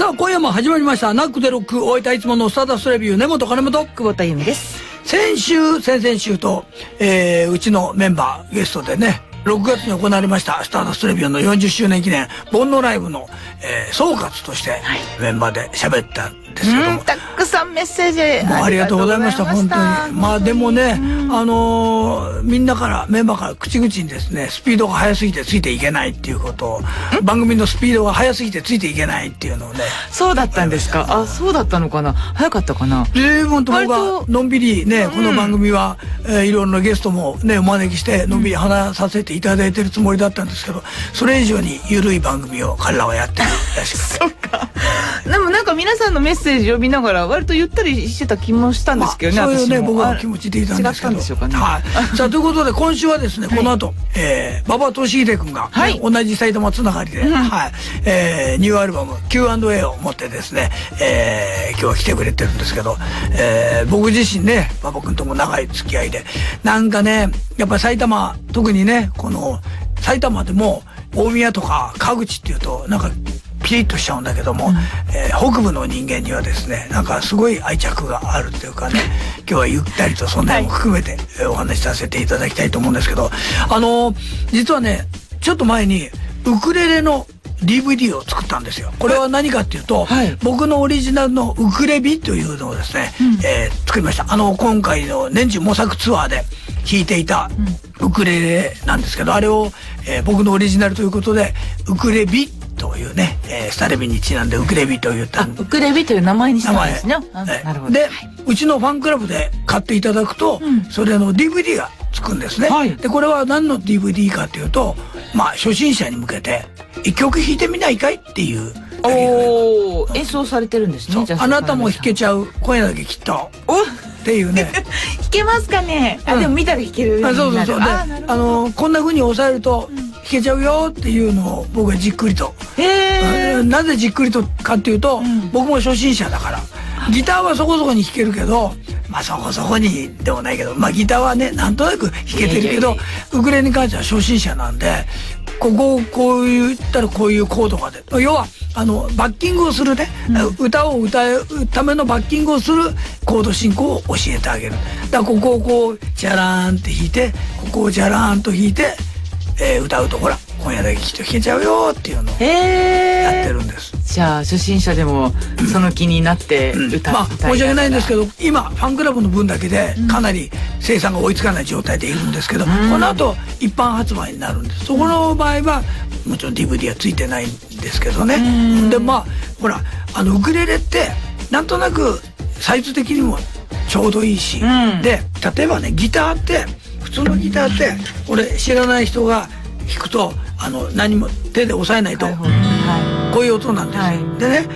さあ今夜も始まりました。ナックでロック大分いつものスターダストレビュー。根本金本。久保田由美です。先週先々週と、えー、うちのメンバーゲストでね6月に行われましたスターダストレビューの40周年記念煩悩ライブの、えー、総括としてメンバーで喋ったんですけど。も、たくさんメッセージありがとうございました。本当に。まあでもね、あのーみんなからメンバーから口々にですねスピードが速すぎてついていけないっていうことを番組のスピードが速すぎてついていけないっていうのをね。そうだったんですか？あそうだったのかな？早かったかな？随分と僕割はとのんびりね、この番組は、えーいろいろなゲストもねお招きしてのんびり話させていただいてるつもりだったんですけどそれ以上に緩い番組を彼らはやってるらしくて。そっか。でもか皆さんのメッセージを見ながら割とゆったりしてた気もしたんですけどね、まあ、そういうね僕は気持ちでいたんですけど。でしょうかね。はい、さあということで今週はですねこの後、えー、馬場俊秀君が、はい。同じ埼玉つながりで、はい。えーニューアルバム Q&A を持ってですね、えー今日は来てくれてるんですけど、えー僕自身ね馬場君とも長い付き合いでなんかねやっぱり埼玉特にねこの埼玉でも大宮とか川口っていうとなんかピリッとしちゃうんだけども、えー北部の人間にはですねなんかすごい愛着があるっていうかね今日はゆったりとそんなのも含めて、えーお話しさせていただきたいと思うんですけどあのー実はねちょっと前にウクレレの DVD を作ったんですよ。これは何かっていうと、はい。僕のオリジナルのウクレビというのをですね、えー作りました。あの、今回の年中模索ツアーで弾いていたウクレレなんですけど、あれを、えー僕のオリジナルということで、ウクレビというね、えースタレビにちなんでウクレビと言ったあウクレビという名前にしたんですね。あえなるほど。で、うちのファンクラブで買っていただくと、それの DVD がつくんですね。はい。でこれは何の DVD かというとまあ初心者に向けて一曲弾いてみないかいっていうおー演奏されてるんですねあなたも弾けちちゃう今夜だけきっと。おっ。ていうね。弾けますかね。あでも見たら弾けるよあそうそうそう。であのこんな風に押さえると弾けちゃうよっていうのを僕はじっくりと。なぜじっくりとかっていうと、僕も初心者だから。ギターはそこそこに弾けるけどまあそこそこにでもないけどまあギターはねなんとなく弾けてるけどウクレレに関しては初心者なんでここをこう言ったらこういうコードが出る。要はあのバッキングをするね、歌を歌うためのバッキングをするコード進行を教えてあげる。だからここをこうジャラーンって弾いてここをジャラーンと弾いて、えー歌うとほら今夜だけきっと弾けちゃうよっていうのをへやってえるんです。じゃあ初心者でもその気になって歌まあ申し訳ないんですけどど今ファンクラブの分だけでかなり生産が追いつかない状態でいるんですけど、この後一般発売になるんです。そこの場合はもちろん DVD はついてないんですけどね、でまあほらあのウクレレってなんとなくサイズ的にもちょうどいいし、ん。で例えばねギターって普通のギターって俺知らない人が弾くとあの何も手で押さえないと、はいはこういう音なんですよ。はいでね、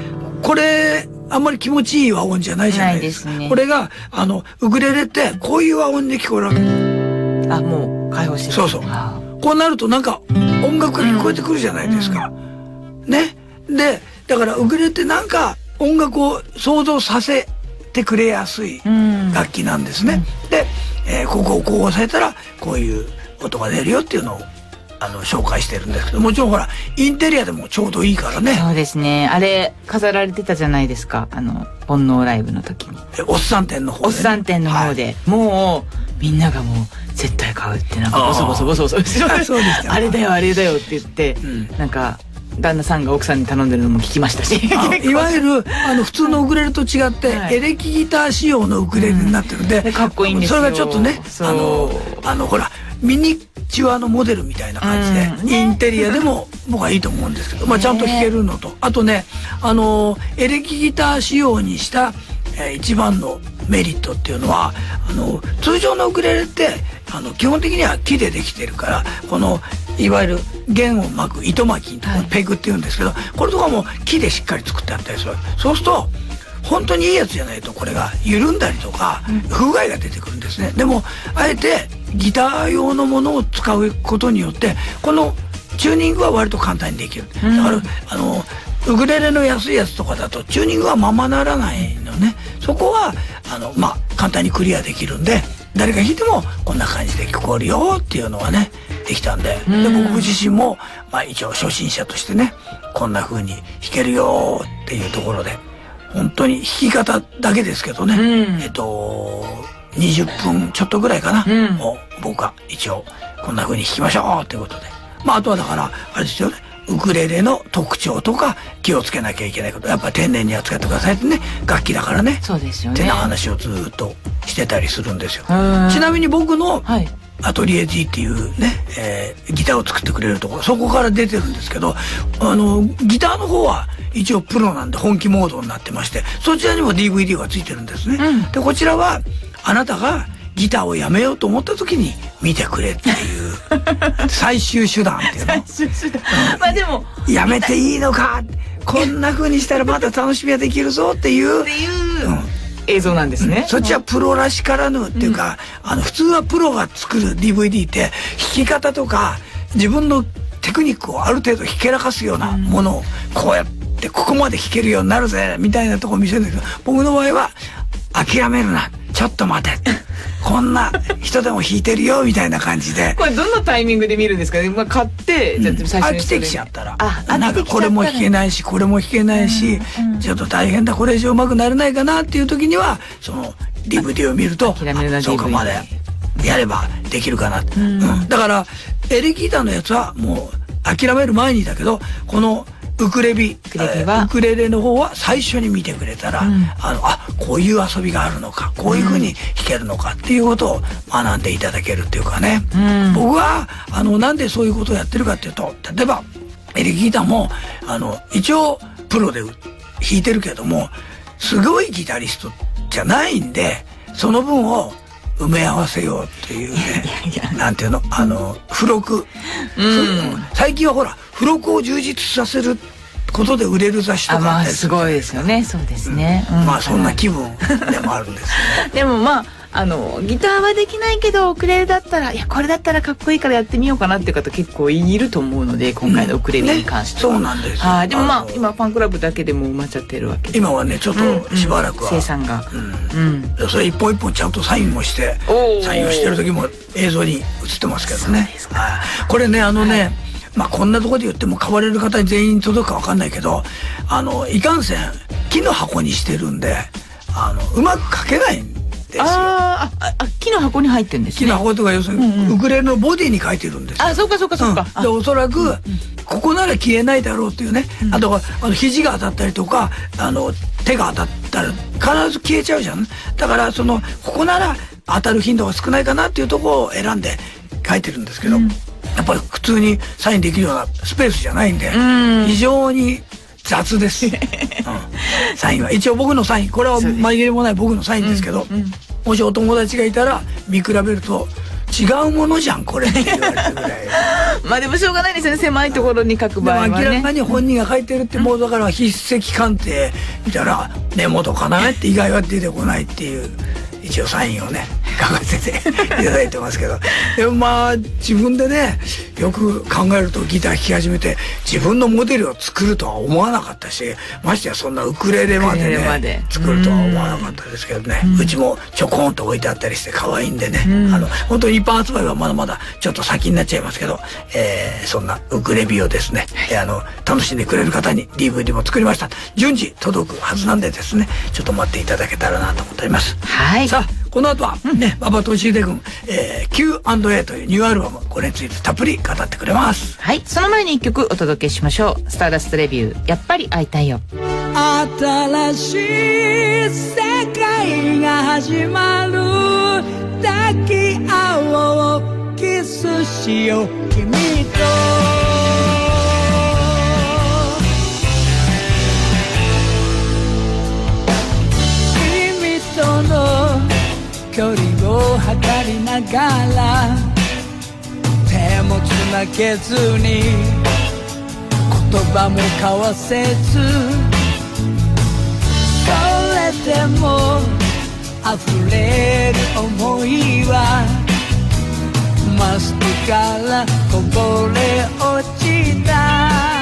これ、あんまり気持ちいい和音じゃないじゃないですか。ねこれが、あの、ウクレレって、こういう和音で聞こえるわけ。いあもう解放してるそうそうあこうなるとなんか、音楽が聞こえてくるじゃないですか。ね。で、だからウクレレってなんか、音楽を想像させてくれやすいうん楽器なんですね。で、えーここをこう押さえたら、こういう音が出るよっていうのを、あの、紹介してるんですけど、もちろんほら、インテリアでもちょうどいいからね。そうですねあれ飾られてたじゃないですかあの煩悩ライブの時に。えおっさん店の方で、ね。おっさん店の方で、もうみんながもう絶対買うってなんかボソボソボソボソ。後ろでそうでした あれだよあれだよって言って、ん。なんか旦那さんが奥さんに頼んでるのも聞きましたし。あいわゆるあの普通のウクレレと違って、はい。エレキギター仕様のウクレレになってるんで、でかっこいいんですよ。それがちょっとねあのあのほらミニチュアのモデルみたいな感じで、うん。ね。インテリアでも僕はいいと思うんですけど、まあ、ちゃんと弾けるのと。あとねあのエレキギター仕様にした、えー一番のメリットっていうのはあの通常のウクレレってあの基本的には木でできてるからこのいわゆる弦を巻く糸巻きペグっていうんですけど、これとかも木でしっかり作ってあったりする。そうすると本当にいいやつじゃないとこれが緩んだりとか不具合が出てくるんですね、でもあえてギター用のものを使うことによってこのチューニングは割と簡単にできる、だからあのウクレレの安いやつとかだとチューニングはままならないのね。そこはあのまあ簡単にクリアできるんで誰が弾いてもこんな感じで聞こえるよっていうのはねできたんで,、うん。で僕自身も、まあ、一応初心者としてねこんな風に弾けるよっていうところで本当に弾き方だけですけどね、うん。えっと20分ちょっとぐらいかな、うん。を僕は一応こんな風に弾きましょうということで。まああとはだからあれですよねウクレレの特徴とか気をつけなきゃいけないこと。やっぱ天然に扱ってくださいってね楽器だからね。そうですよね。ってな話をずっとしてたりするんですよ。うん。ちなみに僕のはいアトリエ G っていうね、えーギターを作ってくれるところそこから出てるんですけどあのギターの方は一応プロなんで本気モードになってましてそちらにも DVD がついてるんですね。うん。でこちらはあなたがギターをやめようと思った時に見てくれっていう 最終手段っていうの。最終手段。まあでも。やめていいのかこんな風にしたらまた楽しみができるぞっていう。っていう映像なんですね。そっちはプロらしからぬっていうか、あの普通はプロが作る DVD って弾き方とか自分のテクニックをある程度ひけらかすようなものをこうやってここまで弾けるようになるぜみたいなとこ見せるんだけど僕の場合は諦めるなちょっと待て。こんな人でも弾いてるよみたいな感じで。これどのタイミングで見るんですかね？まあ買って、じゃあ最初にそれ飽きてきちゃったら。あ、なんかこれも弾けないしこれも弾けないし、ちょっと大変だこれ以上上手くなれないかなっていう時にはその DVD を見るとそうか DVD までやればできるかな、うん。だからエレキギターのやつはもう諦める前にだけどこのウクレビ。ウクレビは？えーウクレレの方は最初に見てくれたら、うん。あのあこういう遊びがあるのかこういうふうに弾けるのかっていうことを学んでいただけるっていうかね、うん。僕はあのなんでそういうことをやってるかっていうと例えばエレキギターもあの一応プロで弾いてるけどもすごいギタリストじゃないんでその分を埋め合わせようっていうねなんていうのあの付録、うん最近はほら付録を充実させることで売れる雑誌とあ、まあすごいですよね。そうですね。うまあそんな気分でもあるんですよね。でもまあ、あの、ギターはできないけど、ウクレレだったら、いや、これだったらかっこいいからやってみようかなっていう方結構いると思うので、今回のウクレレに関しては。ね。そうなんですよ。はい。でもまあ今、ファンクラブだけでも埋まっちゃってるわけで。今はねちょっとしばらくは、生産が。うん。うん。それ一本一本ちゃんとサインもしておー。サインをしてる時も映像に映ってますけどね。これねあのね、まあこんなところで言っても買われる方に全員届くかわかんないけどあのいかんせん木の箱にしてるんであのうまく書けないんですよ。あーあ、あ、木の箱に入ってんですね。木の箱とか要するに、うんうん。ウクレレのボディに書いてるんですよ。あ、そうかそうかそうか。うん。でおそらくここなら消えないだろうっていうね、あとはあの肘が当たったりとかあの手が当たったら必ず消えちゃうじゃん。だからそのここなら当たる頻度が少ないかなっていうところを選んで書いてるんですけど、やっぱり普通にサインできるようなスペースじゃないんで、ん。非常に雑です、うん、サインは。一応僕のサイン。これは紛れもない僕のサインですけど、もしお友達がいたら見比べると違うものじゃんこれ。っ て言われるぐらい。まあでもしょうがないですよね。狭いところに書く場合はね。明らかに本人が書いてるってもうだから筆跡鑑定見たら根元かなって以外は出てこないっていう一応サインをね書かせて いただいてますけど。でもまあ自分でねよく考えるとギター弾き始めて自分のモデルを作るとは思わなかったしましてやそんなウクレレまでね作るとは思わなかったですけどね。うちもちょこんと置いてあったりして可愛いんでね。あの本当に一般発売はまだまだちょっと先になっちゃいますけど、えーそんなウクレビをですね、えーあの楽しんでくれる方に DVD も作りました。順次届くはずなんでですねちょっと待っていただけたらなと思っております。はい。さあこの後はね、馬場俊秀君、えー、Q&A というニューアルバムこれについてたっぷり語ってくれます。はい。その前に一曲お届けしましょう。スターダストレビュー、やっぱり会いたいよ。新しい世界が始まる抱き合おうキスしよう君と君との距離を測りながら手もつなげずに言葉も交わせずそれでも溢れる想いはマスクからこぼれ落ちた。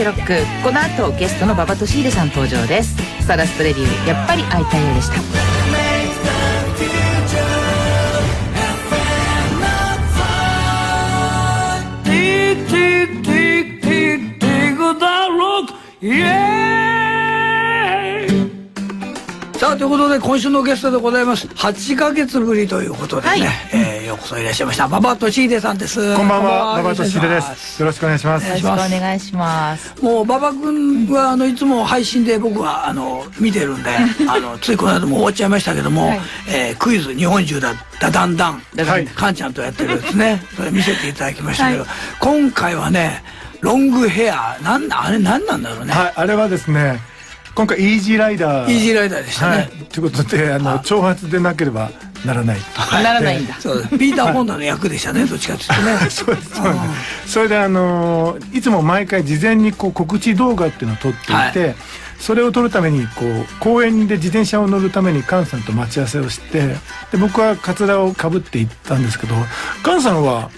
ァイブナックでロックこの後ゲストの馬場俊秀さん登場ですスターダストレビューやっぱり会いたいようでしたさあということで今週のゲストでございます8ヶ月ぶりということでね、はいえーようこそいらっしゃいました。馬場俊秀さんです。こんばんは、馬場俊秀でよろしくお願いしますす。よろしくお願いします。よろしくお願いします。もう馬場君はあのいつも配信で僕はあの見てるんで あのついこの間も終わっちゃいましたけども、はい。えークイズ日本中だだだんだんだだん。はい。カンちゃんとやってるやつね。それ見せていただきましたけど、はい。今回はねロングヘアなんだあれ何なんだろうね、はい、あれはですね、今回イージーライダー。イージーライダーでしたはい。ね、。ということで、あの、挑発でなければならない。ならないんだ。ピーター・ホンダの役でしたねどっちかっていうとね。そうです。それで、あのー、いつも毎回事前にこう告知動画っていうのを撮っていて。それを撮るためにこう公園で自転車を乗るために菅さんと待ち合わせをしてで僕はカツラをかぶって行ったんですけど菅さんは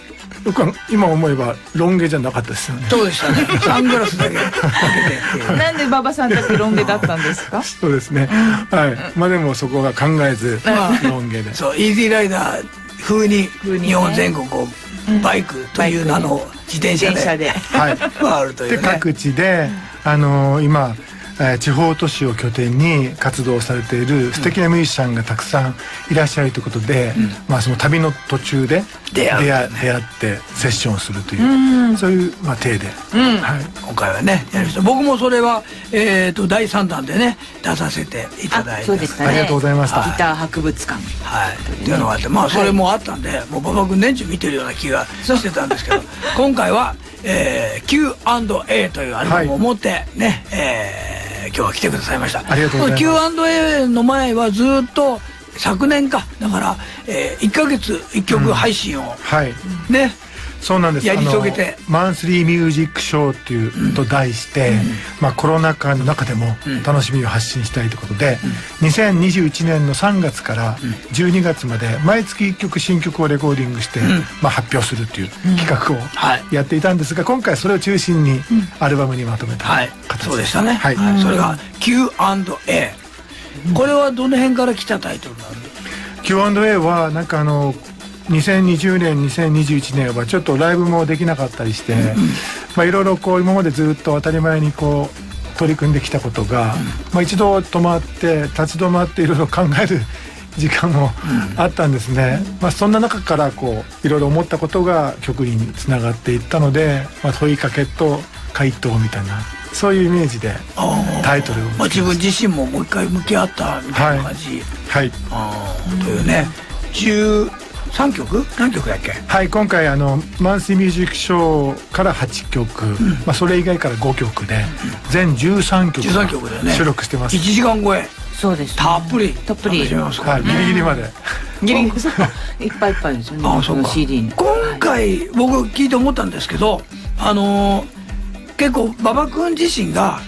よく今思えばロン毛じゃなかったですよね。そうでしたね サングラスだけ なんで馬場さんだけロン毛だったんですか？そうですね。はい。まあでもそこは考えず、ロン毛で。そうイージーライダー風に日本全国をバイクという名の自転車で電車ではい。回るといでうね各地で、あのー今、えー地方都市を拠点に活動されている素敵なミュージシャンがたくさんいらっしゃるということで、まあその旅の途中で出会う。出会出会ってセッションするという、そういうまあ体で、はい。今回はねやりました。僕もそれは、えー、と第3弾でね出させていただいあてそうでしたね。ありがとうございました。ギター博物館。はい、っていうのがあってまあそれもあったんで、もう馬場君年中見てるような気がしてたんですけど今回は、えー、Q&A というアルバムを持ってね、えー今日は来てくださいました。ありがとうございます。Q&A の前はずっと昨年か。だから、えー、1か月1曲配信を、はい。ねそうなんです。やり遂げて。マンスリーミュージックショーっていうと題して、まあ、コロナ禍の中でも楽しみを発信したいということで、2021年の3月から12月まで毎月1曲新曲をレコーディングして、まあ、発表するという企画をはい。やっていたんですが今回それを中心にアルバムにまとめたはい。形そうでしたね、はい。はい。それが Q&A これはどの辺から来たタイトルなんで Q&A はなんかあの2020年2021年はちょっとライブもできなかったりして、まあいろいろこう今までずっと当たり前にこう取り組んできたことが、まあ一度止まって立ち止まっていろいろ考える時間もあったんですね、まあそんな中からこういろいろ思ったことが曲につながっていったので、まあ、問いかけと回答みたいなそういうイメージでタイトルをまあ、自分自身ももう一回向き合ったみたいな感じ、はい。あーというね13曲？何曲だっけ？はい今回あのマンスリーミュージックショーから8曲、まあ、それ以外から5曲で全13曲13曲だよね。収録してます。1時間超え。そうです、ね、たっぷり。たっぷり。楽しめますか。らはいギリギリまで。ギリギリ。そっか いっぱいいっぱいですよね。あそうか。CD に。今回僕聞いて思ったんですけどあのー結構馬場君自身が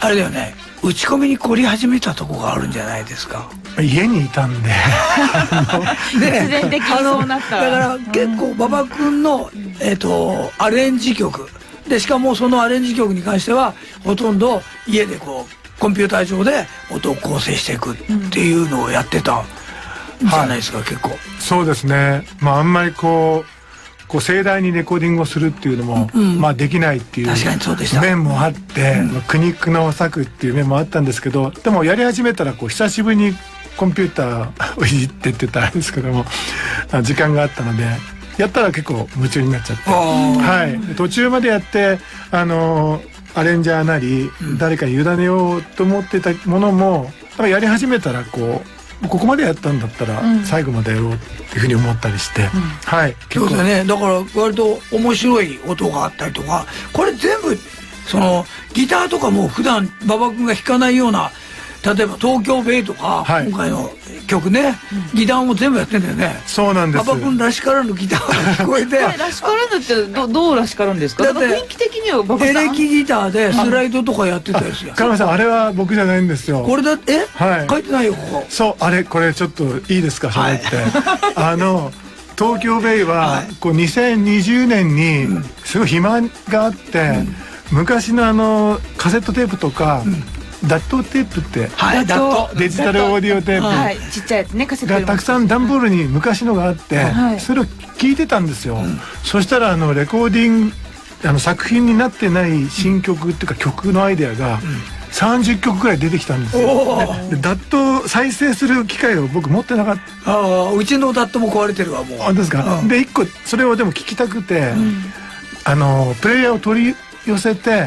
あれだよね打ち込みに凝り始めたとこがあるんじゃないですか。家にいたんで。必然的にそうなった。だから結構馬場君の、えっとアレンジ曲。でしかもそのアレンジ曲に関してはほとんど家でこうコンピューター上で音を構成していくっていうのをやってた。じゃないですか、結構。そうですね。まああんまりこうこう盛大にレコーディングをするっていうのも、うんまあできないっていう確かにそうでした。面もあって、まあ苦肉の策っていう面もあったんですけどでもやり始めたらこう久しぶりにコンピューターをいじってってたらあれですけどもあ時間があったのでやったら結構夢中になっちゃって、はい、で途中までやってあのアレンジャーなり、誰かに委ねようと思ってたものもやり始めたらこうここまでやったんだったらうん。最後までやろうっていうふうに思ったりして、はい。そうだねだから割と面白い音があったりとかこれ全部そのギターとかも普段馬場君が弾かないような例えば東京ベイとか、はい。今回の曲ねギターも全部やってんだよね。そうなんです。馬場君らしからぬギターが聞こえて。らしからぬってどどうらしからんですか？だって雰囲気的には馬場エさん？レキギターでスライドとかやってたやつやカメさんあれは僕じゃないんですよ。これだって？え、はい。書いてないよここ。そうあれこれちょっといいですか？はい喋って、あの東京ベイは、はい。こう2020年にすごい暇があって、昔のあのカセットテープとか、ダットテープってはい。だとデジタルオーディオテープ、はい。ちっちゃいやつねカセットがたくさん段ボールに昔のがあって、はい。それを聞いてたんですよ、そしたらあのレコーディングあの作品になってない新曲っていうか曲のアイデアが30曲ぐらい出てきたんですよ、おー。でダット再生する機会を僕持ってなかっああうちのダットも壊れてるわもう。たんですか、うん。で一個それをでも聞きたくて、あのプレイヤーを取り寄せて、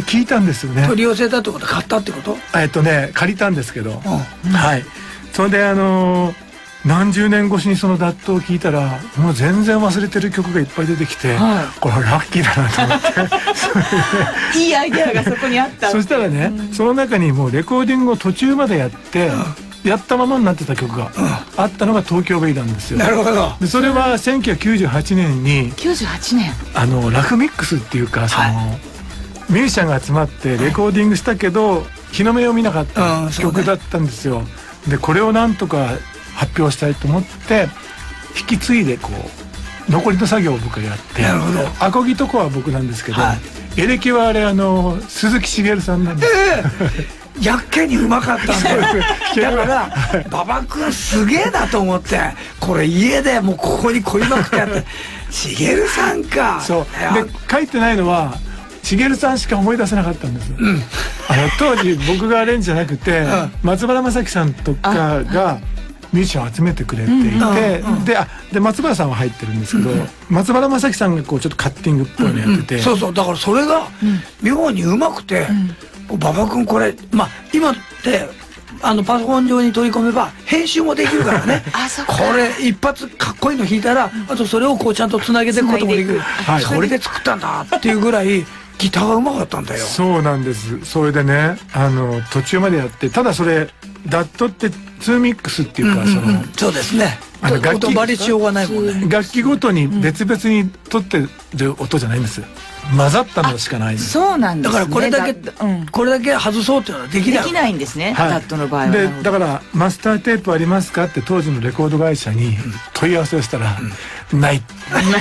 で聞いたんですよね。取り寄せたってこと？買ったってこと？えっとね借りたんですけど、うん。はい。それであのー何十年越しにそのダットを聞いたらもう全然忘れてる曲がいっぱい出てきて、はこれラッキーだなと思って。いいアイデアがそこにあったそしたらね、その中にもうレコーディングを途中までやって、やったままになってた曲があったのが東京ベイなんですよ。なるほど。でそれは1998年に98年。あのラフミックスっていうかその、ミュージシャンが集まってレコーディングしたけど日の目を見なかった曲だったんですよ。でこれをなんとか発表したいと思って引き継いでこう残りの作業を僕がやってなるほど。アコギとこは僕なんですけど、はエレキはあれあの鈴木茂さんなんです。やっけにうまかったんだよ。だから馬場君すげえなと思ってこれ家でもうここに凝りまくってやって しげるさんか。そう。で書いてないのは茂さんしか思い出せなかったんです、あの当時僕がアレンジじゃなくて、ん。松原正樹さんとかがミュージシャンを集めてくれていて、うん。であで松原さんは入ってるんですけど、松原正樹さんがこうちょっとカッティングっぽいのやってて、そうそう。だからそれが妙にうまくて馬場君これまあ今ってあのパソコン上に取り込めば編集もできるからね。これ一発かっこいいの弾いたらあとそれをこうちゃんとつなげていくこともできる。はい。それで作ったんだっていうぐらいギターがうまかったんだよ。そうなんです。それでねあの途中までやってただそれダットって2ミックスっていうか、そのそうですね。あの楽器言葉りしようがないもんね。楽器ごとに別々に取ってる音じゃないんです。混ざったのしかない。んですそうなんですね。だからこれだけ、だうん。これだけ外そうっていうのはできない。できないんですね、はい。ダットの場合は。でだから「マスターテープありますか?」って当時のレコード会社に問い合わせをしたら「ない」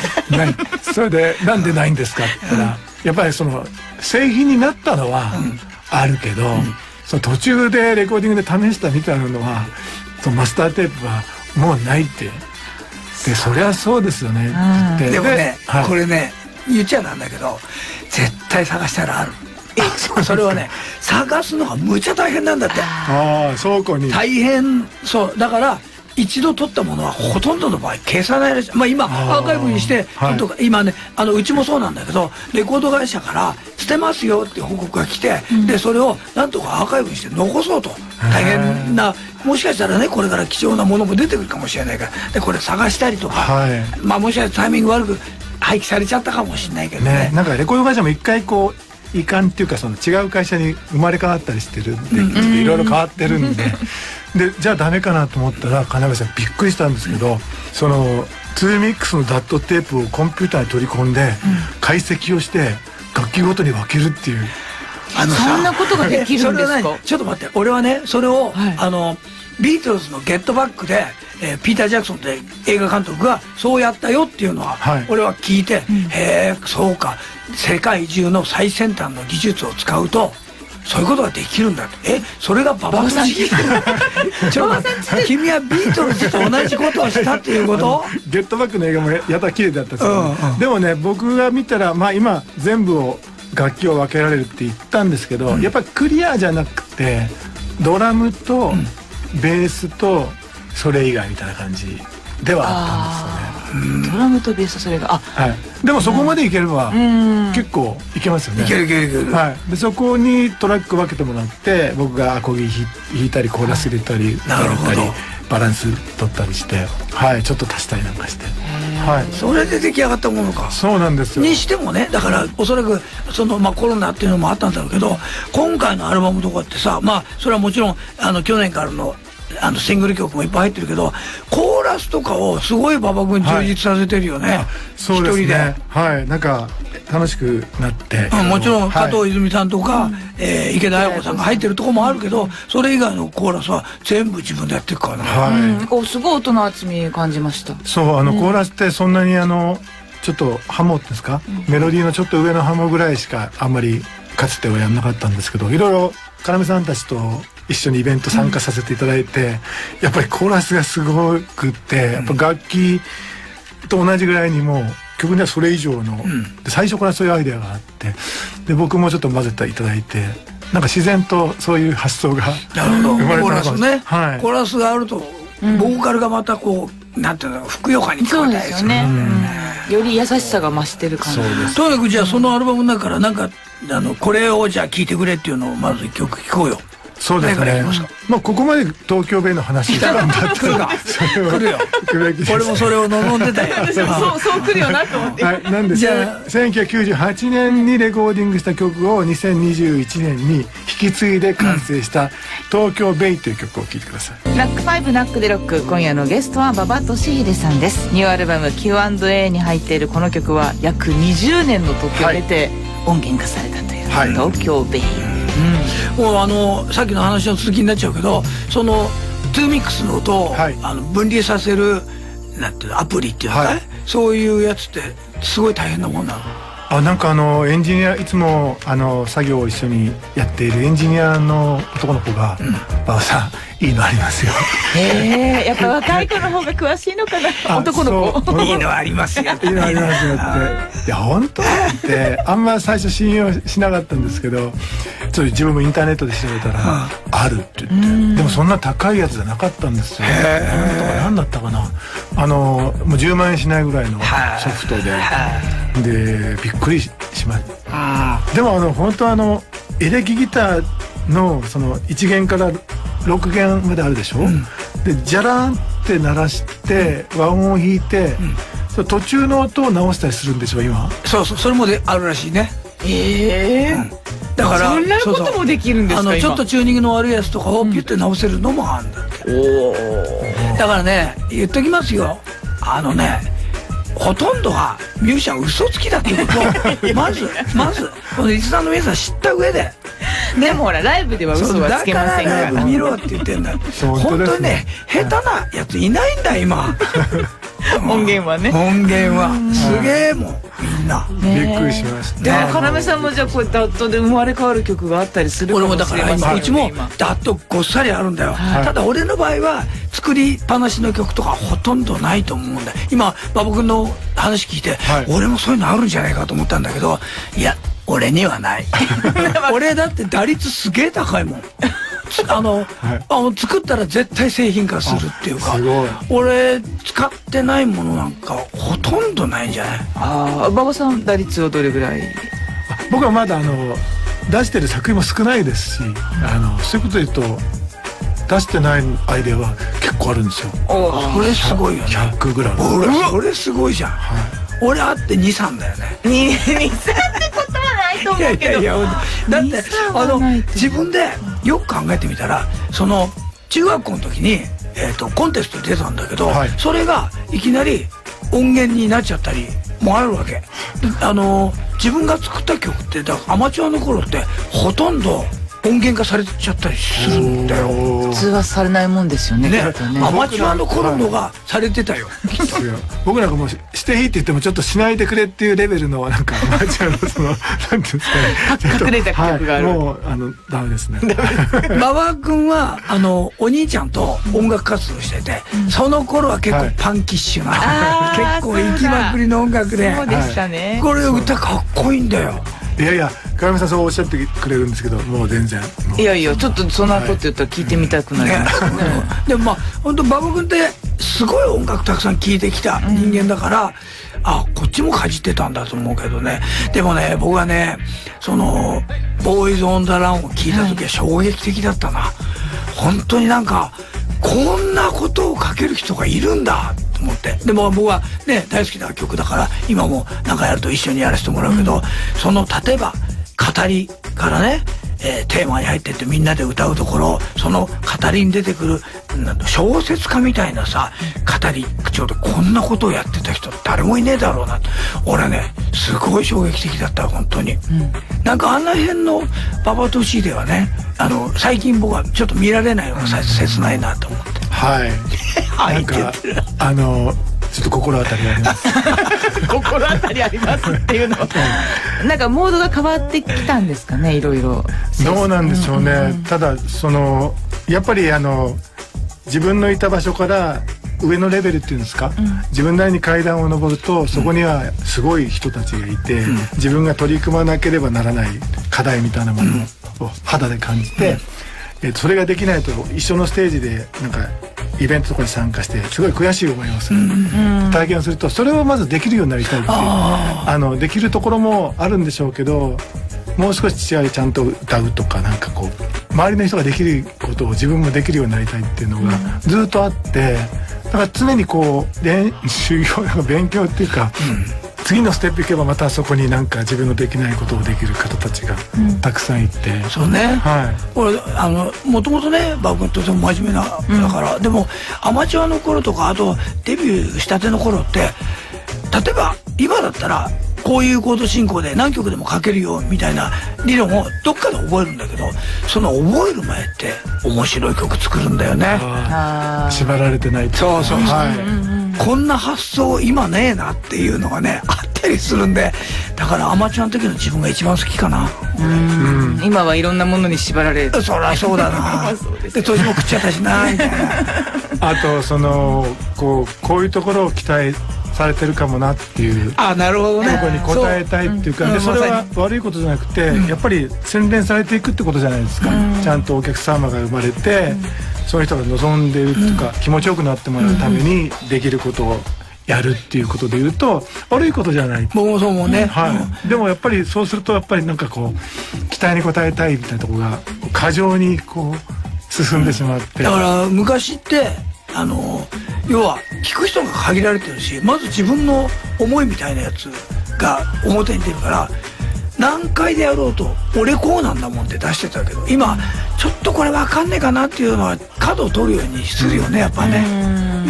ない。それで「なんでないんですか?」って言ったらやっぱりその製品になったのはあるけど、その途中でレコーディングで試したみたいなのはそのマスターテープはもうないって。でそりゃそうですよね。ってでもね、はい。これね言っちゃなんだけど絶対探したらある。えそれはね探すのがむちゃ大変なんだって。ああ倉庫に。大変。そう。だから一度取ったものはほとんどの場合消さないらしい。まあ今アーカイブにしてはい。とか今ねあのうちもそうなんだけどレコード会社から捨てますよっていう報告が来て、でそれをなんとかアーカイブにして残そうと。大変なもしかしたらねこれから貴重なものも出てくるかもしれないからでこれ探したりとか、はい。まあもしかしたらタイミング悪く廃棄されちゃったかもしれないけどね。ね、なんかレコード会社も一回こう移管っていうかその違う会社に生まれ変わったりしてるんでいろいろ変わってるんで。でじゃあダメかなと思ったら金部さんびっくりしたんですけどその2ミックスのダットテープをコンピューターに取り込んで解析をして楽器ごとに分けるっていう。あのさそんなことができるんですか？ちょっと待って。俺はねそれを、はい。あのビートルズの「ゲットバックで」えーピーター・ジャクソンって映画監督がそうやったよっていうのは、はい。俺は聞いて、へえそうか。世界中の最先端の技術を使うとそういうことができるんだって。えそれが馬場さん。ちょっと君はビートルズと同じことをしたっていうこと？ゲットバックの映画もややたら綺麗だったんですけど、うんうん。でもね僕が見たらまあ今全部を楽器を分けられるって言ったんですけど、やっぱりクリアじゃなくてドラムとベースとそれ以外みたいな感じではあったんですよね。ドラムとベースそれがあはい、でもそこまでいければうん。結構いけますよね。いけるいけるいける、はい、でそこにトラック分けてもらって僕がアコギ弾弾いたりコーラス入れたりなるほど。やったりバランス取ったりして、はい、ちょっと足したりなんかして、はい、それで出来上がったものか。そうなんですよ。にしてもねだからおそらくその、まあ、コロナっていうのもあったんだろうけど今回のアルバムとかってさまあそれはもちろんあの去年からのあのシングル曲もいっぱい入ってるけどコーラスとかをすごい馬場君充実させてるよね、そうです一人で。ね。はい、なんか楽しくなって。うん、もちろん加はい。藤泉さんとか、えー池田彩子さんが入ってるとこもあるけどそれ以外のコーラスは全部自分でやってるからな、はい、うん。おすごい音の厚み感じました。そうあの、コーラスってそんなにあのちょっとハモですか、メロディーのちょっと上のハモぐらいしかあんまりかつてはやんなかったんですけどいろいろ要さんたちと一緒にイベント参加させていただいて、やっぱりコーラスがすごくってやっぱ楽器と同じぐらいにもう曲にはそれ以上の、で最初からそういうアイデアがあってで僕もちょっと混ぜていただいてなんか自然とそういう発想がなるほど。生まれコーたのかもラスね、はい。コーラスがあると、ボーカルがまたこうなんていうのふくよかに聞こそうえたりする。ですよね、うん。より優しさが増してる感じとにかくじゃあそのアルバムの中からなんかあのこれをじゃあ聴いてくれっていうのをまず一曲聴こうよそうですね。ますか？まあここまで東京弁の話したんだった来るか それは来るよ俺もそれを望んでたよ。そうそう来るよなと思って。はい、なんでじゃあ。1998年にレコーディングした曲を2021年に引き継いで完成した「東京ベイ」という曲を聴いてください。 NACK5 ナックでロック。今夜のゲストは馬場俊英さんです。ニューアルバム Q&A に入っているこの曲は約20年の時を経て音源化されたという、はい。東京ベイ、もうあのさっきの話の続きになっちゃうけどその two mix の音を、はい。あの分離させるなんていうのアプリっていうのか、はい。そういうやつってすごい大変なもんなのあなんかあのエンジニアいつもあの作業を一緒にやっているエンジニアの男の子が「馬、場、さんいいのありますよ」へえやっぱ若い子の方が詳しいのかなあ男の子。いいのありますよ。いいのありますよって。いや、本当って、あんま最初信用しなかったんですけど、ちょっと自分もインターネットで調べたら、あるって言って。でもそんな高いやつじゃなかったんですよ。何だったかな。あの、もう10万円しないぐらいのソフトで。で、びっくりししました。でもあの、本当あの、エレキギターのその1弦から6弦まであるでしょ、でジャラーンって鳴らして和音を弾いて、それ途中の音を直したりするんでしょ今そうそうそれもであるらしいね。ええだからそんなこともできるんですか今あのちょっとチューニングの悪いやつとかをピュッて直せるのもあるんだって、だからね言っときますよ。あのねほとんどはミュージシャン嘘つきだっていうこと。をまずまずこのリスナーの皆さん知った上で。でもほらライブでは嘘はつけませんかだからライらブ見ろって言ってんだ本当にね下手なやついないんだ今 音源はね。音源は。すげえもん。みんな。びっくりしました。でも要さんもじゃあこうダットで生まれ変わる曲があったりするか俺もしもだかられませんよね。今うちも今ダッとごっさりあるんだよ、はい。ただ俺の場合は作りっぱなしの曲とかほとんどないと思うんだ。よ今馬場君の話聞いて、はい。俺もそういうのあるんじゃないかと思ったんだけどいや俺にはない。俺だって打率すげえ高いもん。つ あの,、あの作ったら絶対製品化するっていうかすごい。俺使ってないものなんかほとんどないんじゃない？ああ馬場さん打率はどれぐらい？僕はまだあの出してる作品も少ないですしあのそういうことで言うと出してないアイデアは結構あるんですよ。おそれすごいよね。100ぐらい俺それすごいじゃん、俺あって23だよね。に23ってことはないと思うけど。いやいやだって23あのはないと自分でよく考えてみたらその中学校の時に、えー、とコンテストに出たんだけど、はい。それがいきなり音源になっちゃったりもあるわけ。であの自分が作った曲ってだアマチュアの頃ってほとんど音源化されちゃったりするんだよ。普通はされないもんですよねね。きっとね。アマチュアの頃のがされてたよ。いや僕なんかもうししていいって言ってもちょっとしないでくれっていうレベルのなんか アマチュアのそのなんていうんですかね。隠れた曲がある。はい、もうあのダメですね。馬場君はあのお兄ちゃんと音楽活動してて、その頃は結構はい。パンキッシュな、あー結構行きまくりの音楽で。そうでしたね。これ歌かっこいいんだよ。いやいや川上さんそうおっしゃってくれるんですけどもう全然。いやいやちょっとそんなこと言ったら聞いてみたくなりねますよね、でもまあ本当馬場君ってすごい音楽たくさん聴いてきた人間だから、あこっちもかじってたんだと思うけどね。でもね僕はねその「ボーイズ・オン・ザ・ラン」を聞いた時は衝撃的だったな、本当になんかこんなことを書ける人がいるんだと思って。でも僕はね大好きな曲だから今もなんかやると一緒にやらせてもらうけど、その例えば語りからね、えーテーマに入ってってみんなで歌うところその語りに出てくる小説家みたいなさ語り口調でこんなことをやってた人誰もいねえだろうな。俺ねすごい衝撃的だった本当に、なんかあんな辺の馬場俊ではねあの最近僕はちょっと見られないのがさ切ないなと思って。はい。はい。あのちょっと心当たりあります。心当たりありますっていうのは。なんかモードが変わってきたんですかねいろいろ。どうなんでしょうね、ただそのやっぱりあの自分のいた場所から上のレベルっていうんですか、自分なりに階段を上るとそこにはすごい人たちがいて、自分が取り組まなければならない課題みたいなものを肌で感じて、えっとそれができないと一緒のステージでなんかイベントとかに参加してすごい悔しい思いをする、体験をするとそれをまずできるようになりたいっていう。あのできるところもあるんでしょうけどもう少し違いちゃんと歌うとかなんかこう周りの人ができることを自分もできるようになりたいっていうのがずっとあってだから常にこう練修行なんか勉強っていうか、次のステップ行けばまたそこになんか自分のできないことをできる方たちがたくさんいて、そうね、はい。俺あのもともとね馬場君とても真面目なだから、でもアマチュアの頃とかあとデビューしたての頃って例えば今だったらこういうコード進行で何曲でも書けるよみたいな理論をどっかで覚えるんだけどその覚える前って面白い曲作るんだよね。あ縛られてないとそうそう。そうはいこんな発想今ねえなっていうのがねあったりするんでだからアマチュアの時の自分が一番好きかな。ー今はいろんなものに縛られて。そりゃそうだな。です。で年も食っちゃったしなみたいな。あとそのこうこういうところを期待されてるかもなっていうあなるほどね。そこに応えたいっていうかでそれは悪いことじゃなくて、やっぱり洗練されていくってことじゃないですか、ちゃんとお客様が生まれて、そういう人が望んでるとか、気持ちよくなってもらうためにできることをやるっていうことで言うと悪いことじゃない。僕もそう思うね、はい、でもやっぱりそうするとやっぱりなんかこう期待に応えたいみたいなところが過剰にこう進んでしまって、だから昔ってあの要は聞く人が限られてるしまず自分の思いみたいなやつが表に出るから何回でやろうと俺こうなんだもんって出してたけど今ちょっとこれ分かんねえかなっていうのは角を取るようにするよねやっぱね。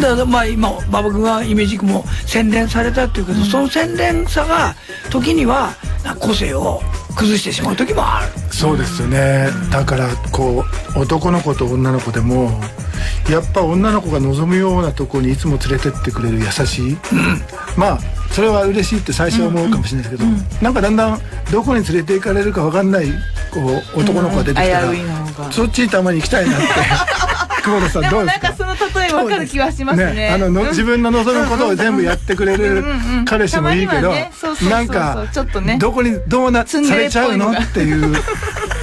だからまあ今馬場君がイメージ君も洗練されたっていうけど、その洗練さが時には個性を崩してしまう時もある。そうですよねだからこう男の子と女の子でもやっぱ女の子が望むようなとこにいつも連れてってくれる優しい、まあそれは嬉しいって最初は思うかもしれないですけど、なんかだんだんどこに連れて行かれるか分かんないこう男の子が出てきたら、うん。そっちにたまに行きたいなって。久保田さんどうですか？なんかその例え分かる気はしますね。あのの自分の望むことを全部やってくれる彼氏もいいけどなんかちょっとね。どこにどうなされちゃうの？っていう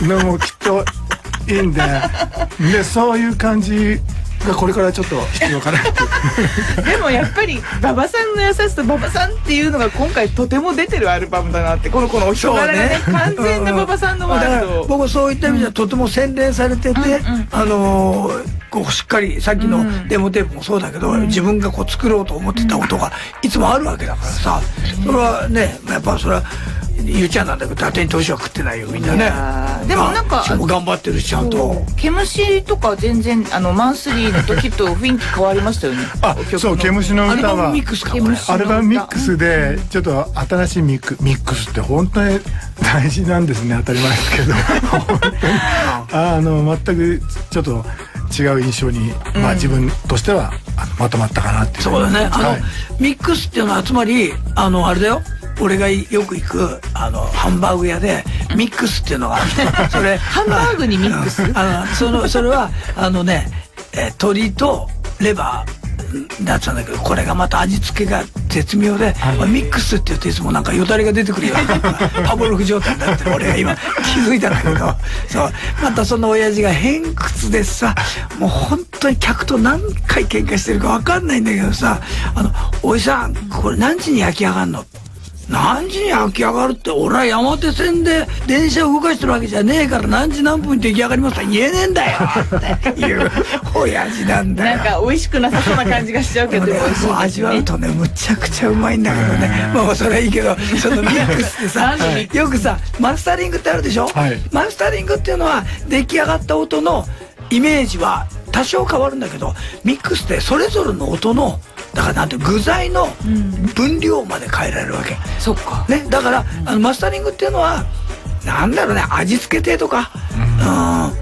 のもきっといいんで。でそういう感じがこれからちょっと必要かな でもやっぱり馬場さんの優しさ馬場さんっていうのが今回とても出てるアルバムだなってこのこのお人柄がねね。完全な馬場さんのワだからールドを。僕そういった意味ではとても洗練されてて、あのーこうしっかりさっきのデモテープもそうだけど、自分がこう作ろうと思ってた音がいつもあるわけだからさ。それはねやっぱそれはゆうちゃんなんだけど伊達に年は食ってないよみんなね。でもなんか頑張ってるしちゃんと。毛虫とか全然あのマンスリーの時と雰囲気変わりましたよね。あそう毛虫のアルバム歌はミックスかアルバムミックスでちょっと新しいミックミックスって本当に大事なんですね当たり前ですけど。あの全くちょっと違う印象に、まあ、自分としてはあのまとまったかなっていう。そうだね。あの、はい。ミックスっていうのはつまりあのあれだよ俺がよく行くあのハンバーグ屋でミックスっていうのがあって それハンバーグにミックス？あのそのそれはあのね、えー鶏とレバーだったんだけどこれがまた味付けが絶妙で、ミックスって言っていつもなんかよだれが出てくるような パブロフ状態になってる俺が今気づいたんだけど。そう。またその親父が偏屈でさもう本当に客と何回喧嘩してるか分かんないんだけどさ「あのおじさんこれ何時に焼き上がんの?」何時に焼き上がるって俺は山手線で電車を動かしてるわけじゃねえから何時何分に出来上がりますとは言えねえんだよ。っていう親父なんだよ。なんか美味しくなさそうな感じがしちゃうけど。ね美味わうとねむちゃくちゃうまいんだけどね。まあそれはいいけどそのミックスってさ よくさマスタリングってあるでしょ、はい。マスタリングっていうのは出来上がった音のイメージは多少変わるんだけどミックスってそれぞれの音のだからなんて具材の分量まで変えられるわけ。そっか。ね、だから、あのマスタリングっていうのはなんだろうね味付けてとか、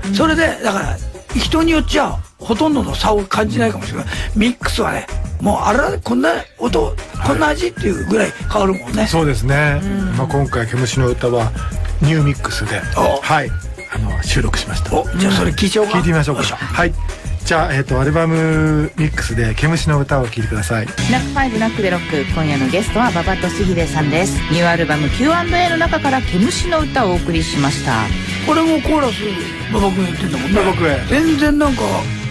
うん。それでだから人によっちゃほとんどの差を感じないかもしれない。ミックスはねもうあらこんな音こんな味っていうぐらい変わるもんね、そうですね、まあ、今回「毛虫の歌」はニューミックスでお。はい。あの収録しました。おじゃあそれ聞いちゃおうか。聞いてみましょうか。はいじゃあ、えっとアルバムミックスで「毛虫の歌」を聴いてください。ナックファイブナックでロック。今夜のゲストは馬場俊秀さんです。ニューアルバム Q&A の中から毛虫の歌をお送りしました。これもコーラス馬場君言ってんだもんね。馬場君。全然なんか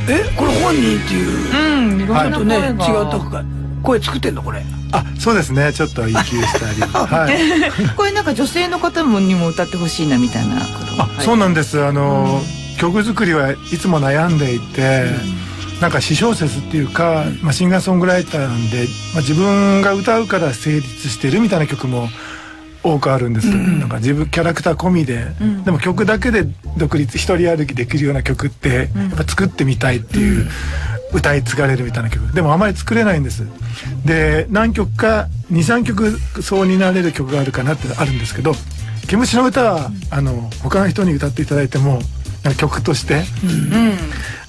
えこれ本人っていう。うんいろんなちょっとね声が。違ったか。声作ってんのこれ。あそうですね。ちょっと EQ したり。はい。これなんか女性の方もにも歌ってほしいなみたいなこと。あ、そうなんです。あの、曲作りはいつも悩んでいて、なんか私小説っていうか、まあ、シンガーソングライターなんで、まあ、自分が歌うから成立してるみたいな曲も多くあるんです、なんか自分キャラクター込みで、でも曲だけで独立一人歩きできるような曲ってやっぱ作ってみたいっていう、歌い継がれるみたいな曲。でもあまり作れないんです。で何曲か23曲そうになれる曲があるかなってあるんですけど「毛虫の歌は」あの他の人に歌っていただいても曲としてうん。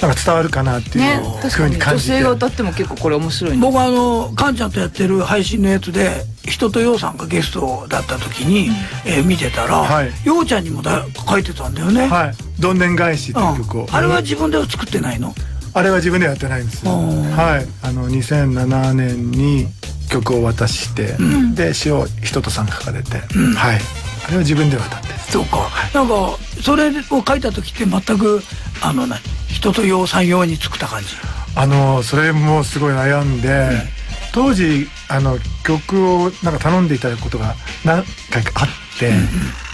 なんか伝わるかなっていうねふうに感じて、性が歌っても結構これ面白いね。僕あのカンちゃんとやってる配信のやつで人とようさんがゲストだった時に、えー見てたら、はい。ようちゃんにもだ書いてたんだよね、はい「どんでん返し」という曲を、うん。あれは自分では作ってないの？あれは自分でやってないんですよ。うん。はい。あの2007年に曲を渡して、で詩を人とさん書かれて、はいあれは自分では歌って。そうか、なんかそれを書いた時って全くあのな人とようさん用に作った感じ？あのそれもすごい悩んで、当時あの曲をなんか頼んでいただくことが何回かあって、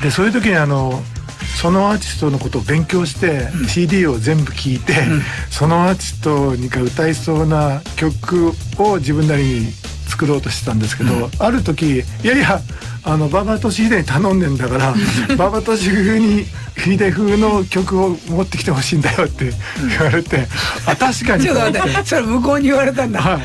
でそういう時にあのそのアーティストのことを勉強して、CD を全部聴いて、そのアーティストにが歌いそうな曲を自分なりに作ろうとしてたんですけど、ある時いやいやあの馬場俊秀に頼んでんだから馬場俊秀秀風の曲を持ってきてほしいんだよって言われて、あ確かに。ちょっと待ってそれ向こうに言われたんだ、は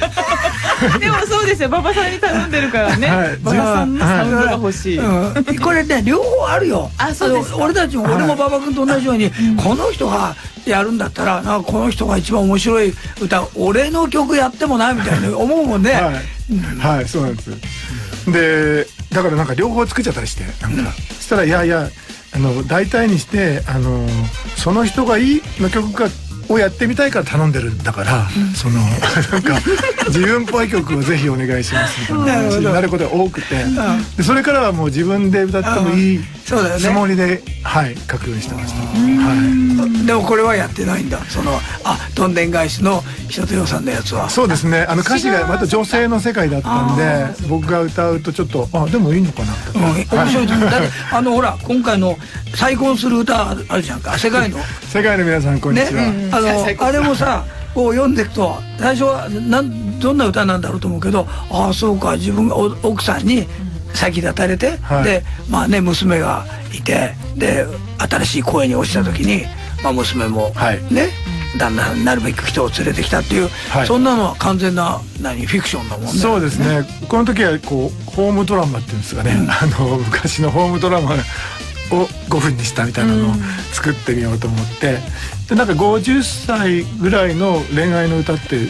い。でもそうですよ馬場さんに頼んでるからね。はい。馬場さんのサウンドが欲しい、うん、これね両方あるよ。あそうです。俺たちも俺も馬場君と同じように、この人がやるんだったらなんかこの人が一番面白い歌俺の曲やってもなみたいな思うもんね、はい、はい、そうなんです。で、だからなんか両方作っちゃったりして、なんか、そしたらいやいや、あの大体にしてあのその人がいいの曲がをやってみたいから頼んでるんだから、そのなんか自分っぽい曲をぜひお願いしますみたいな話になることが多くて、でそれからはもう自分で歌ってもいいつもりで、はい書くようにしてました。はい。でもこれはやってないんだ。そのあどんでん返しの人とよさんのやつは。そうですね。あの歌詞がまた女性の世界だったんで僕が歌うとちょっとあでもいいのかな。とうん、面白いと思う。だってあのほら今回の「再婚する歌」あるじゃんか。世界の。世界の皆さんこんにね。ちは、あ最 高のあれもさこう読んでいくと最初はなんどんな歌なんだろうと思うけどああそうか自分がお奥さんに先立たれて、はい。でまあね娘がいてで新しい声に落ちた時に、まあ、娘もはい。ね、旦那なるべく人を連れてきたっていう、はい。そんなのは完全な何フィクションだもんね。そうですね。この時はこうホームドラマっていうんですかね、あの昔のホームドラマを5分にしたみたいなのを作ってみようと思って。でなんか50歳ぐらいの恋愛の歌って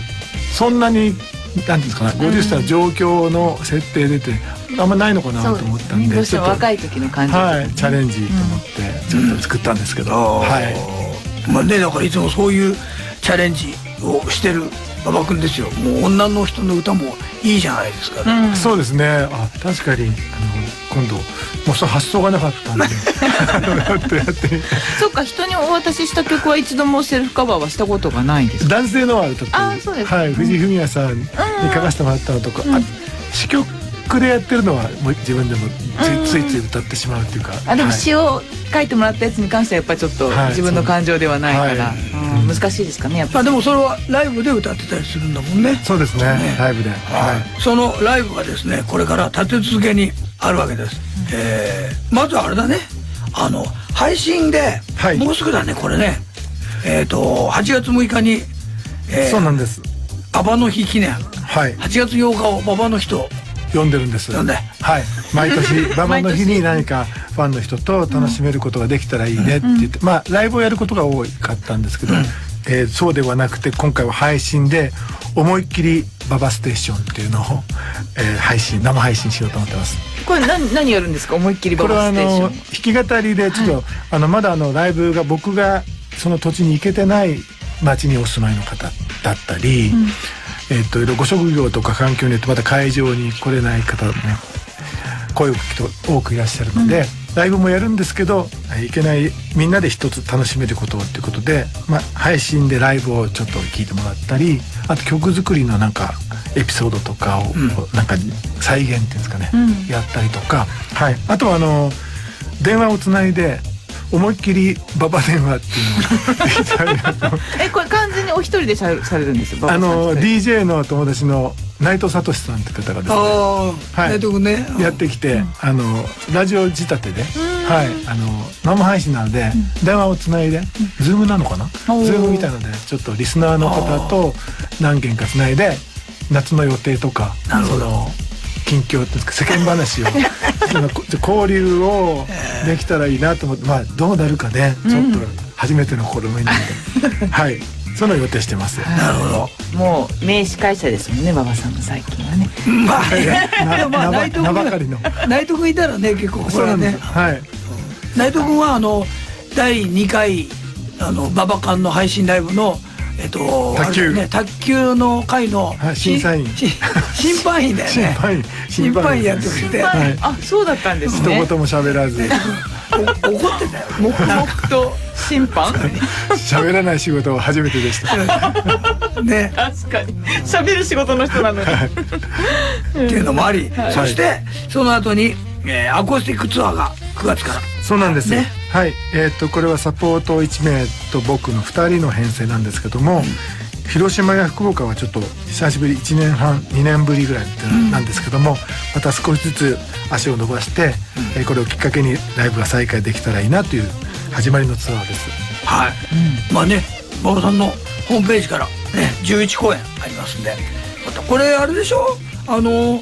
そんなになんていうんですかね50歳の状況の設定出てあんまないのかなと思ったんでどうしてもちょっと。若い時の感じはいチャレンジと思ってちょっと作ったんですけど、はい。まあねだからいつもそういうチャレンジをしてる馬場君ですよ。もう女の人の歌もいいじゃないですか、ねそうですね。あ確かにあの今度もうその発想がなかったんで。やってやってみてそっか人にお渡しした曲は一度もセルフカバーはしたことがないんですか？男性のは歌ってあそうですはい、藤井フミヤさんに書かせてもらったのとか、あ詞曲でやってるのはもう自分でもつ,、ついつい歌ってしまうっていうか。あでもはい。詩を書いてもらったやつに関してはやっぱりちょっとはい自分の感情ではないから、難しいですかねやっぱまあでもそれはライブで歌ってたりするんだもんね。そうですね。ね。ライブで、はい。そのライブがですねこれから立て続けにあるわけです、えーまずあれだね。あの配信で、はい。もうすぐだねこれね。えっ、と8月6日に、えーそうなんです。馬場の日記念。はい。8月8日を馬場の日と読んでるんです。読んで。はい。毎年 馬場の日に何かファンの人と楽しめることができたらいいねって言って、まあライブをやることが多かったんですけど、えーそうではなくて今回は配信で思いっきり「馬場ステーション」っていうのを、えー配信生配信しようと思ってます。これ何何やるんですか？思いっきりバこれはあバステーション。の弾き語りでちょっと、あのまだあのライブが僕がその土地に行けてない町にお住まいの方だったり、えっといろいろご職業とか環境によってまた会場に来れない方もね声を聞くと多くいらっしゃるので、ライブもやるんですけどいけないみんなで一つ楽しめることをっていうことで、まあ、配信でライブをちょっと聞いてもらったりあと曲作りのなんかエピソードとかを、なんか再現っていうんですかね、やったりとか、はい、あとはあの電話をつないで思いっきりババ電話っていうのを えこれ完全にお一人でされされるんですよあの DJ の友達の内藤聡さんって方がですねはい。ね。やってきて、あのラジオ仕立てで、はい、あの生配信なので、電話をつないで、ズームなのかな、ズおー。ームみたいのでちょっとリスナーの方と何件かつないで夏の予定とかなるほど。その近況って世間話を そのこ交流をできたらいいなと思ってまあどうなるかねちょっと初めての試みなので、はい。その予定してます。なるほど。もう名司会者ですもんね馬場さんの最近はね。まあ でもまあ内藤君内藤君いたらね結構これはね。はい。内藤君はあの第2回あのババカンの配信ライブのえっと卓球。ね卓球の会のはい審査員。し審判員だよね。審判員。審判員やってくれて。はい。あそうだったんです一言ねも喋らず。お怒ってたよ。黙々と審判 喋らない仕事は初めてでした。ね。確かに。喋る仕事の人なのに。っていうのもあり、そしてその後に、えーアコースティックツアーが9月から。そうなんです。ねはい。えっ、とこれはサポート1名と僕の2人の編成なんですけども、広島や福岡はちょっと久しぶり1年半2年ぶりぐらいなんですけども、また少しずつ足を伸ばして、えーこれをきっかけにライブが再開できたらいいなという始まりのツアーです。はい、まあね馬場さんのホームページからね11公演ありますんで。またこれあれでしょ？あの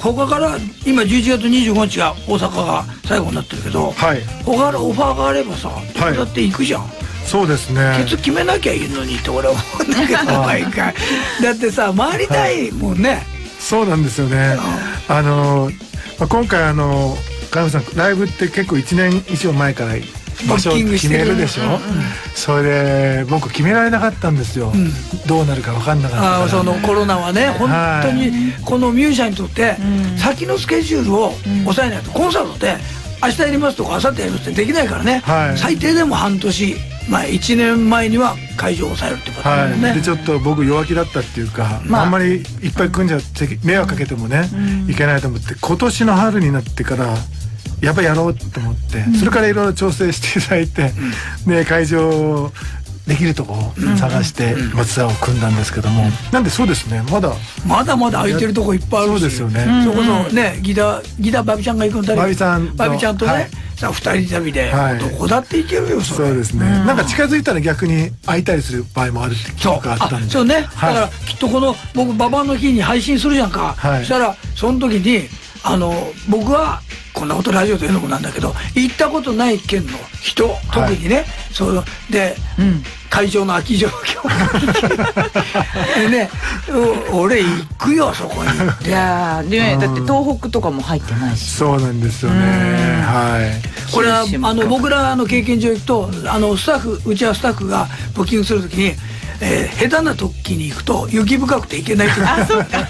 他から今11月25日が大阪が最後になってるけど、はい。他からオファーがあればさどこだって行くじゃん、そうですね。ケツ決めなきゃいいのにって俺は思うんだけど毎回。だってさ回りたいもんね、そうなんですよね。あの、まあ、今回あの、加山さん、ライブって結構1年以上前から場所をブッキングし決てる。めるでしょ、それで僕決められなかったんですよ。どうなるか分かんなかったから。ああそのコロナはね本当にこのミュージシャンにとって先のスケジュールを抑えないとコンサートって明日やりますとか明後日やりますってできないからね、はい。最低でも半年前1年前には会場を抑えるってことだはい、もんね、でちょっと僕弱気だったっていうか、まあ。あ、んまりいっぱい組んじゃって迷惑かけてもね、いけないと思って今年の春になってからやっぱりやろうと思って、それからいろいろ調整していただいて、で会場できるとこを探して、まあツアーを組んだんですけども、なんでそうですねまだ。まだまだ空いてるとこいっぱいあるし。そうですよね。それこそねギターギターバビちゃんが行くんだバビさんのバビちゃんとね、はい。さ二人旅で、はい。どこだって行けるよそれ。そうですね、なんか近づいたら逆に会いたりする場合もあるって聞そうくがあったんで。あそうね、はい。だからきっとこの僕馬場の日に配信するじゃんか、はい。そしたらその時にあの僕はこんなことラジオで言うのもなんだけど行ったことない県の人特にね、そうで、うん。会場の空き状況。でねう俺行くよそこに。いやねだって東北とかも入ってないし。そうなんですよね。はい。これはあの僕らの経験上行くとあのスタッフうちはスタッフがブッキングするときに、えー下手な時に行くと雪深くて行けないっていう。だか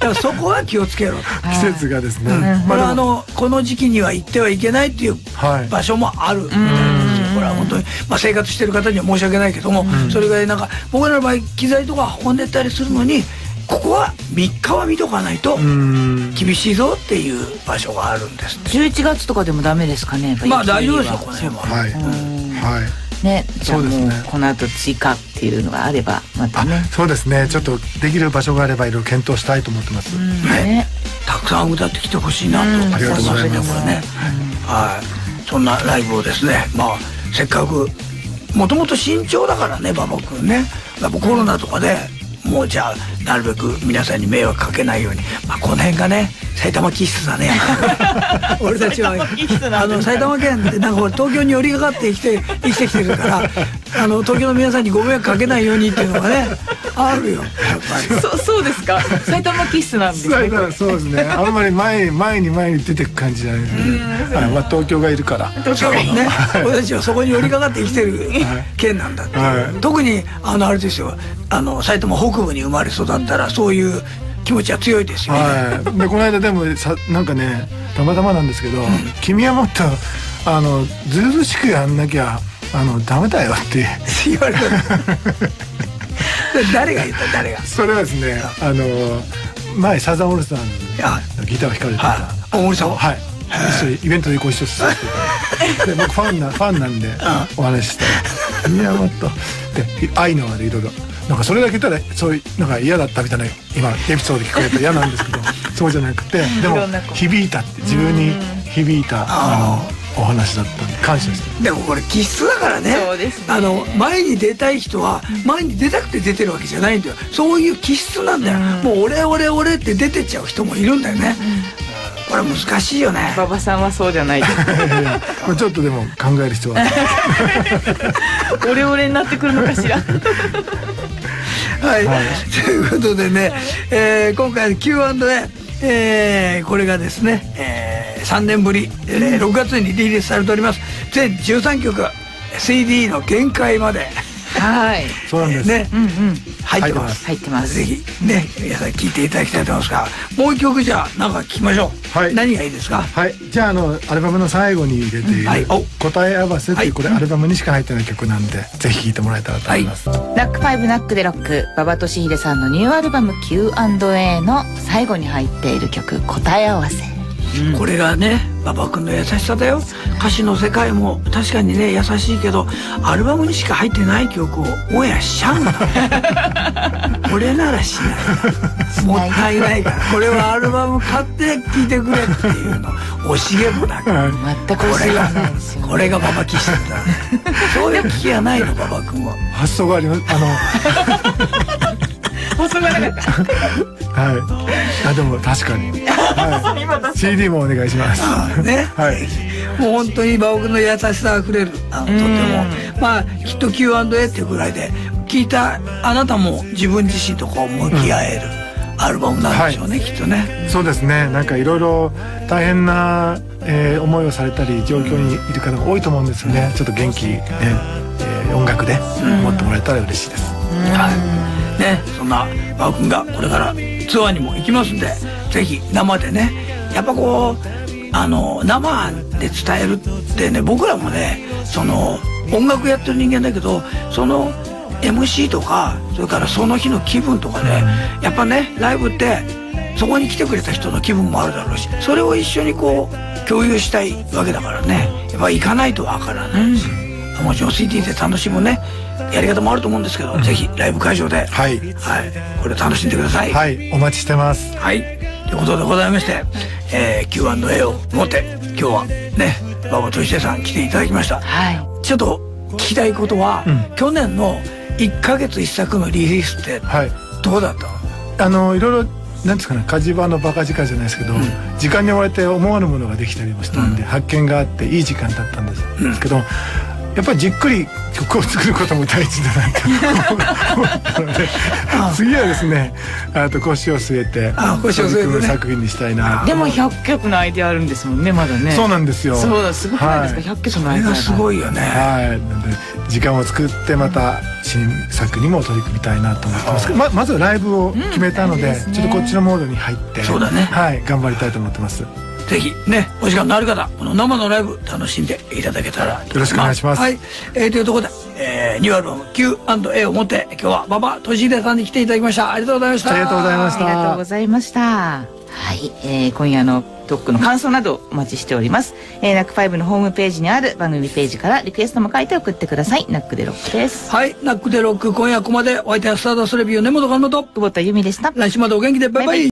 らそこは気をつけろと。季節がですね、これはあのこの時期には行ってはいけないっていうはい。場所もある。みたいですよこれは本当に、まあ、生活してる方には申し訳ないけども、それぐらいなんか僕らの場合機材とか運んでったりするのにここは3日は見とかないとうん。厳しいぞっていう場所があるんですって。11月とかでもダメですかねまあ雪大丈夫ですよはこの辺は。はい。はいね。じゃあもうこの後追加っていうのがあればまたあねそうですね。ちょっとできる場所があればいろいろ検討したいと思ってます、ねたくさん歌ってきてほしいなと。うん。思いますありがとうございますね。はい、そんなライブをですね、まあせっかくもともと慎重だからね馬場君ね。やっぱコロナとかでもうじゃあなるべく皆さんに迷惑かけないように、まあこの辺がね埼玉気質だね。俺たちはあの埼玉県ってなんかほら東京に寄りかかって生きて生きてきてるから、あの東京の皆さんにご迷惑かけないようにっていうのがねあるよ。やっぱり。そそうですか？埼玉気質なんですねそうですね。あんまり前前に前に出てく感じじゃない。ですね、はいまあ、東京がいるから。そうね、俺たちはそこに寄りかかって生きてる県なんだはい。特にあのあれですよ。あの埼玉北部に生まれ育ったらそういう気持ちは強いですよね、はい、でこの間でもさなんかねたまたまなんですけど「君はもっとあのずうずうしくやんなきゃあのダメだよ」って。言われた誰が言った？誰が？それはですねあの前サザンオールスターのギターを弾かれてた、はい。大森さんは？い。一緒にイベントでご一緒させて で僕ファンなファンなんでお話ししたら「宮本」で愛のあるいろいろなんかそれだけ言ったらそういうなんか嫌だったみたいな今エピソード聞こえたら嫌なんですけど そうじゃなくてでも響いたって自分に響いたあのお話だったんで感謝してでもこれ気質だからね。そうですね。あの前に出たい人は前に出たくて出てるわけじゃないんだよ。そういう気質なんだよ、もう俺俺俺って出てっちゃう人もいるんだよね、これ難しいよね。馬場さんはそうじゃない ちょっとでも考える必要はある オレオレになってくるのかしらはい、ということでね、えー今回の Q&A、えーこれがですね、え3年ぶり、えー6月にリリースされております。全13曲 CD の限界まではい。そうなんです、ね、うんうん。入ってます。入ってます。ぜひね皆さん聴いていただきたいと思いますがもう一曲じゃあなんか聴きましょう、はい。何がいいですか？はい、じゃああのアルバムの最後に入れているはい。お「答え合わせ」っていうこれはいアルバムにしか入ってない曲なんでぜひ聴いてもらえたらと思います、ナックファイブナックでロック。馬場俊秀さんのニューアルバム Q&A の最後に入っている曲答え合わせこれがね馬場君の優しさだよ。歌詞の世界も確かにね優しいけどアルバムにしか入ってない曲をオンエアしちゃうんだ これならしない。もったいないから。これはアルバム買って聴いてくれっていうの。惜しげもなくはい。全くこれが教えないですよね。これが馬場気質だ そういう気がないの馬場君は。発想があります。あの細がなかったはい。あでも確かに、はい、CD もお願いします。ね、はい。もう本当に馬場君の優しさあふれる。あのとても。まあきっと Q&A っていうぐらいで聞いたあなたも自分自身とこう向き合えるアルバムなんでしょうね、きっとね。そうですね。なんかいろいろ大変な、えー思いをされたり状況にいる方が多いと思うんですよね。ちょっと元気、ねえー音楽で思ってもらえたら嬉しいです、はいねそんな馬場君がこれからツアーにも行きますんでぜひ生でねやっぱこうあの生で伝えるってね僕らもねその音楽やってる人間だけどその MC とかそれからその日の気分とかね、やっぱねライブってそこに来てくれた人の気分もあるだろうしそれを一緒にこう共有したいわけだからね。やっぱ行かないとわからないし、もちろん CD で楽しむね。やり方もあると思うんですけど、ぜひライブ会場で、はい。はい、これ楽しんでください。はい、はいお待ちしてます。ということでございまして、えー Q&A を持って今日はね馬場俊秀さん来ていただきました。はい。ちょっと聞きたいことは、うん。去年の1ヶ月1作のリリースってはい。どうだった？のあのいろいろなんですかね火事場のバカ力じゃないですけど、時間に追われて思わぬものができたりもしたんで、発見があっていい時間だったんです,、ですけどやっぱりじっくり曲を作ることも大事だなって思ったので次はですねあと腰を据えてあ腰を据えて作品にしたいなでも100曲のアイデアあるんですもんねまだね。そうなんですよ。そうだすごくないですか、は100曲のアイデアすごいよね。はい、なので時間を作ってまた新作にも取り組みたいなと思ってます。けどままずはライブを決めたので,、ちょっとこっちのモードに入ってそうだね。はい頑張りたいと思ってます。よぜひねお時間のある方この生のライブ楽しんでいただけたらよろしくお願いします。はい、えー、というところで、えー、ニューアルバム Q&A を持って今日は馬場俊秀さんに来ていただきました。ありがとうございました。ありがとうございました。ありがとうございました。はい、えー今夜のトークの感想などお待ちしております。えー、ナックファイブのホームページにある番組ページからリクエストも書いて送ってください。ナックでロックです。はい。ナックでロック今夜ここまで。お相手はスターダストレビュー根本かのと久保田由美でした。来週までお元気で。バイバイバイバイ